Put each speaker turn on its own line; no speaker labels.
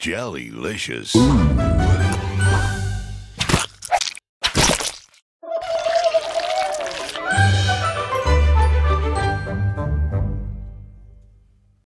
Jellylicious.